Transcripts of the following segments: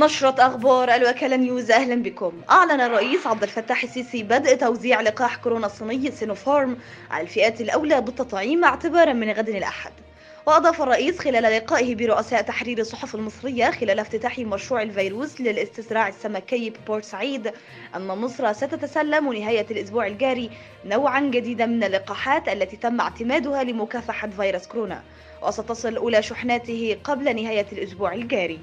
نشرة أخبار الوكالة نيوز أهلا بكم. أعلن الرئيس عبد الفتاح السيسي بدء توزيع لقاح كورونا الصيني سينوفارم على الفئات الأولى بالتطعيم اعتبارا من غد الأحد. وأضاف الرئيس خلال لقائه برؤساء تحرير الصحف المصرية خلال افتتاح مشروع الفيروس للاستزراع السمكي ببورسعيد أن مصر ستتسلم نهاية الأسبوع الجاري نوعا جديدا من اللقاحات التي تم اعتمادها لمكافحة فيروس كورونا. وستصل أولى شحناته قبل نهاية الأسبوع الجاري.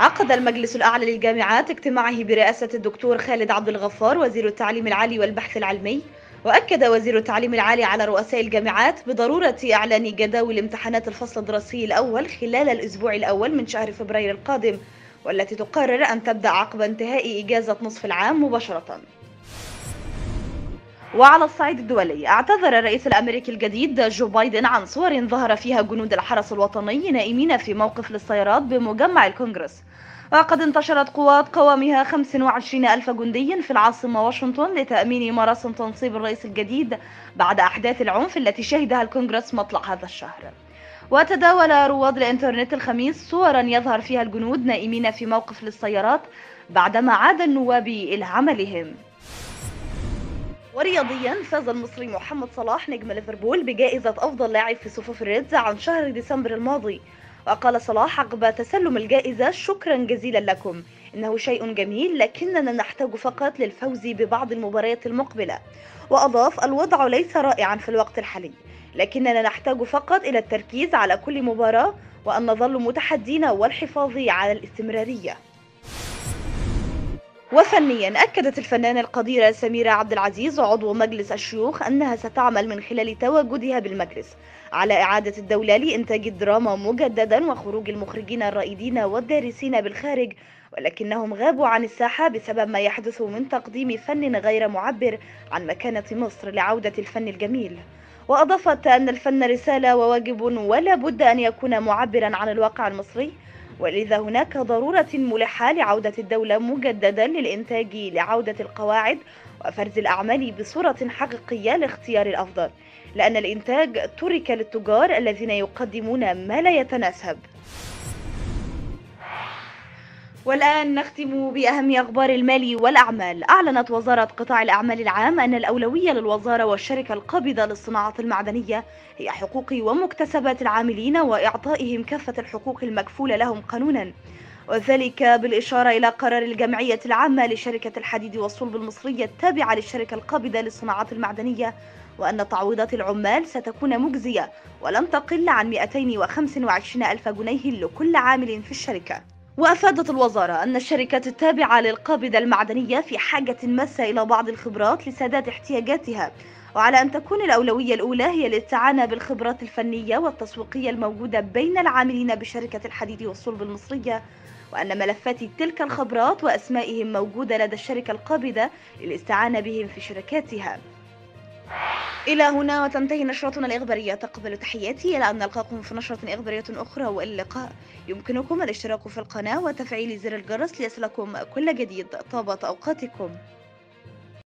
عقد المجلس الأعلى للجامعات اجتماعه برئاسة الدكتور خالد عبد الغفار وزير التعليم العالي والبحث العلمي وأكد وزير التعليم العالي على رؤساء الجامعات بضرورة إعلان جداول امتحانات الفصل الدراسي الأول خلال الأسبوع الأول من شهر فبراير القادم والتي تقرر أن تبدأ عقب انتهاء إجازة نصف العام مباشرة. وعلى الصعيد الدولي اعتذر الرئيس الأمريكي الجديد جو بايدن عن صور ظهر فيها جنود الحرس الوطني نائمين في موقف للسيارات بمجمع الكونغرس. وقد انتشرت قوات قوامها 25 ألف جندي في العاصمة واشنطن لتأمين مراسم تنصيب الرئيس الجديد بعد أحداث العنف التي شهدها الكونغرس مطلع هذا الشهر. وتداول رواد الإنترنت الخميس صورا يظهر فيها الجنود نائمين في موقف للسيارات بعدما عاد النواب إلى عملهم. ورياضيا فاز المصري محمد صلاح نجم ليفربول بجائزة أفضل لاعب في صفوف الريدز عن شهر ديسمبر الماضي. وقال صلاح عقب تسلم الجائزة شكرا جزيلا لكم. إنه شيء جميل لكننا نحتاج فقط للفوز ببعض المباريات المقبلة. وأضاف الوضع ليس رائعا في الوقت الحالي لكننا نحتاج فقط إلى التركيز على كل مباراة وأن نظل متحدين والحفاظ على الاستمرارية. وفنيا أكدت الفنانة القديرة سميرة عبد العزيز عضو مجلس الشيوخ أنها ستعمل من خلال تواجدها بالمجلس على إعادة الدولة لإنتاج الدراما مجددا وخروج المخرجين الرائدين والدارسين بالخارج ولكنهم غابوا عن الساحة بسبب ما يحدث من تقديم فن غير معبر عن مكانة مصر لعودة الفن الجميل. وأضافت أن الفن رسالة وواجب ولا بد أن يكون معبرا عن الواقع المصري. ولذا هناك ضرورة ملحة لعودة الدولة مجددا للإنتاج لعودة القواعد وفرز الأعمال بصورة حقيقية لاختيار الأفضل لأن الإنتاج ترك للتجار الذين يقدمون ما لا يتناسب. والآن نختم بأهم أخبار المال والأعمال. أعلنت وزارة قطاع الأعمال العام أن الأولوية للوزارة والشركة القابضة للصناعة المعدنية هي حقوق ومكتسبات العاملين وإعطائهم كافة الحقوق المكفولة لهم قانونا. وذلك بالإشارة إلى قرار الجمعية العامة لشركة الحديد والصلب المصرية التابعة للشركة القابضة للصناعات المعدنية وأن تعويضات العمال ستكون مجزية ولن تقل عن 225 ألف جنيه لكل عامل في الشركة. وأفادت الوزارة أن الشركات التابعة للقابضة المعدنية في حاجة ماسة إلى بعض الخبرات لسداد احتياجاتها وعلى أن تكون الأولوية الأولى هي الاستعانة بالخبرات الفنية والتسويقية الموجودة بين العاملين بشركة الحديد والصلب المصرية وأن ملفات تلك الخبرات وأسمائهم موجودة لدى الشركة القابضة للاستعانة بهم في شركاتها. إلى هنا وتنتهي نشرتنا الإخبارية. تقبل تحياتي إلى أن نلقاكم في نشرة إخبارية أخرى وإلى اللقاء يمكنكم الاشتراك في القناة وتفعيل زر الجرس ليصلكم كل جديد. طابت أوقاتكم.